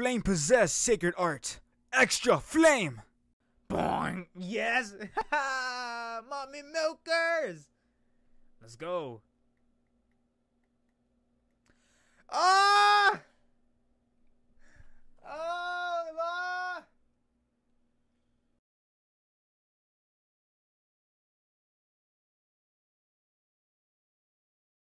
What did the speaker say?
Flame possess sacred art. Extra flame! Boing! Yes! Ha Mommy milkers! Let's go. Oh!